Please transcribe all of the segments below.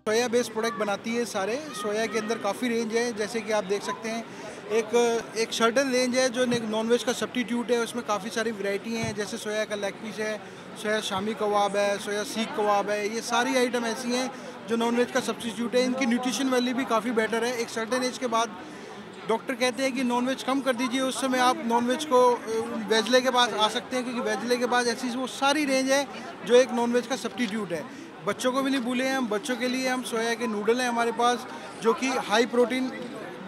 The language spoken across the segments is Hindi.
सोया बेस्ड प्रोडक्ट बनाती है सारे। सोया के अंदर काफ़ी रेंज है, जैसे कि आप देख सकते हैं। एक एक सर्टन रेंज है जो नॉनवेज का सब्टीट्यूट है, उसमें काफ़ी सारी वैरायटी हैं, जैसे सोया का लेग पीस है सोया शामी कबाब है सोया सीख कबाब है, ये सारी आइटम ऐसी हैं जो नॉनवेज का सब्सिट्यूट है। इनकी न्यूट्रिशन वैल्यू भी काफ़ी बेटर है। एक सर्टन एज के बाद डॉक्टर कहते हैं कि नॉनवेज कम कर दीजिए, उस समय आप नॉनवेज को वेजले के पास आ सकते हैं, क्योंकि वेजले के पास ऐसी वो सारी रेंज है जो एक नॉनवेज का सब्टीट्यूट है। बच्चों को भी नहीं भूले हैं हम, बच्चों के लिए हम सोया के नूडल हैं हमारे पास, जो कि हाई प्रोटीन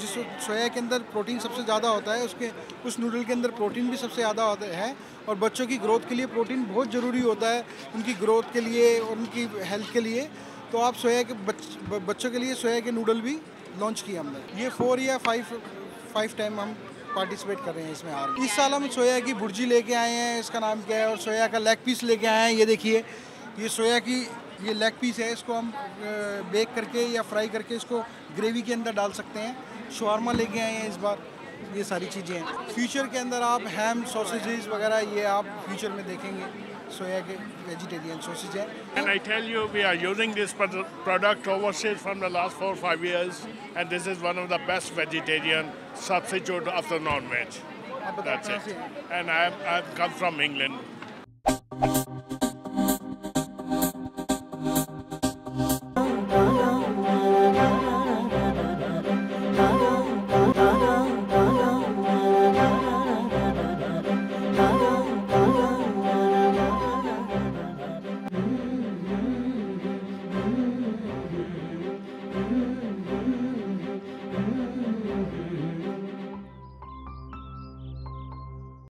जिस सोया के अंदर प्रोटीन सबसे ज़्यादा होता है, उसके, उस नूडल के अंदर प्रोटीन भी सबसे ज़्यादा होता है, और बच्चों की ग्रोथ के लिए प्रोटीन बहुत ज़रूरी होता है, उनकी ग्रोथ के लिए और उनकी हेल्थ के लिए। तो आप सोया के बच, बच्चों के लिए सोया के नूडल भी लॉन्च किए हमने। ये फोर या फाइव फाइव टाइम हम पार्टिसिपेट कर रहे हैं इसमें आ रहे इस साल हम सोया की भुर्जी लेके आए हैं इसका नाम क्या है और सोया का लेग पीस लेके आए हैं ये देखिए। ये सोया की ये लेग पीस है इसको हम बेक करके या फ्राई करके इसको ग्रेवी के अंदर डाल सकते हैं। शवारमा लेके आए हैं इस बार। ये सारी चीज़ें हैं। फ्यूचर के अंदर आप हैम सॉसेजेज वगैरह ये आप फ्यूचर में देखेंगे। सोया के वेजिटेरियन सॉसेज है। Product overseas from the last four five years and this is one of the best vegetarian substitute of the non veg and I come from England